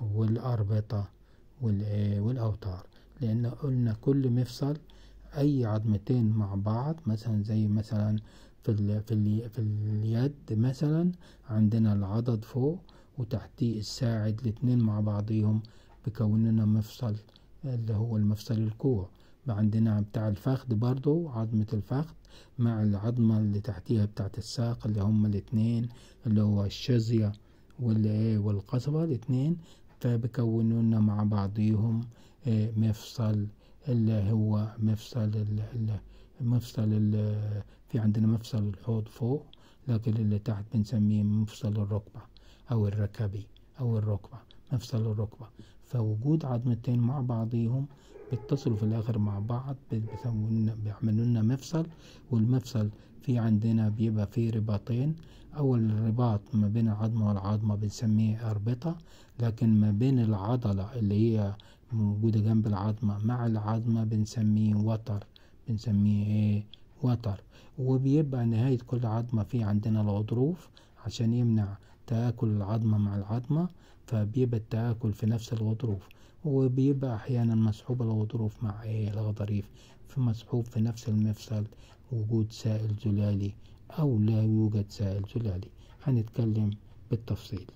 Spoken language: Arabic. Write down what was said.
والأربطة والأوتار. لأن قلنا كل مفصل أي عظمتين مع بعض مثلا زي مثلا في ال في ال في اليد مثلا عندنا العضد فوق وتحتيه الساعد الاتنين مع بعضيهم بيكون لنا مفصل اللي هو المفصل الكوع عندنا بتاع الفخذ برضو عظمة الفخذ مع العظمة اللي تحتيها بتاعت الساق اللي هما الاتنين اللي هو الشظية والقصبة الاتنين فبيكونوا لنا مع بعضيهم مفصل اللي هو مفصل مفصل في عندنا مفصل الحوض فوق لكن اللي تحت بنسميه مفصل الركبة أو الركبي أو الركبة. مفصل الركبة. فوجود عظمتين مع بعضيهم بيتصلوا في الآخر مع بعض بيعملوا لنا مفصل والمفصل في عندنا بيبقى فيه رباطين. أول رباط ما بين العظمة والعظمة بنسميه أربطة لكن ما بين العضلة اللي هي موجودة جنب العظمة مع العظمة بنسميه وتر بنسميه إيه؟ وتر وبيبقى نهاية كل عظمة في عندنا الغضروف عشان يمنع تآكل العظمة مع العظمة فبيبقى التآكل في نفس الغضروف وبيبقى أحيانا مسحوب الغضروف مع إيه؟ الغضاريف في مسحوب في نفس المفصل وجود سائل زلالي أو لا يوجد سائل زلالي. هنتكلم بالتفصيل.